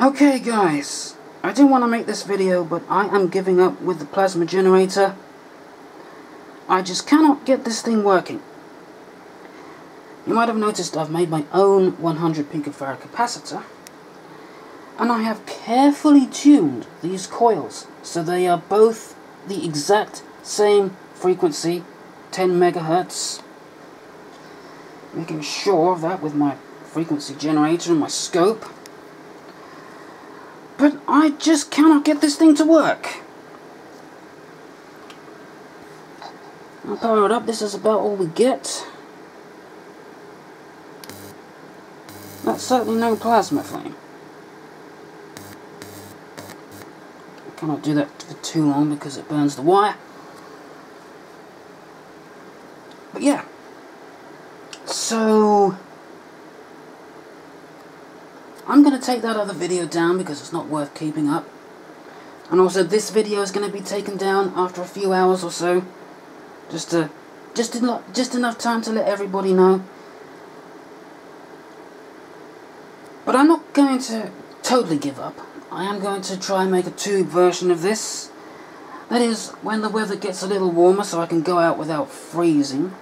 Okay guys, I didn't want to make this video, but I am giving up with the plasma generator. I just cannot get this thing working. You might have noticed I've made my own 100 picofarad capacitor. And I have carefully tuned these coils so they are both the exact same frequency, 10 megahertz. Making sure of that with my frequency generator and my scope. But I just cannot get this thing to work. I'll power it up. This is about all we get. That's certainly no plasma flame. I cannot do that for too long because it burns the wire. But yeah. So... I'm going to take that other video down because it's not worth keeping up. And also this video is going to be taken down after a few hours or so. Just to, just enough, just enough time to let everybody know. But I'm not going to totally give up. I am going to try and make a tube version of this. That is, when the weather gets a little warmer so I can go out without freezing.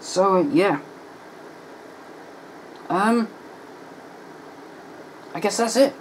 So, yeah. Um, I guess that's it.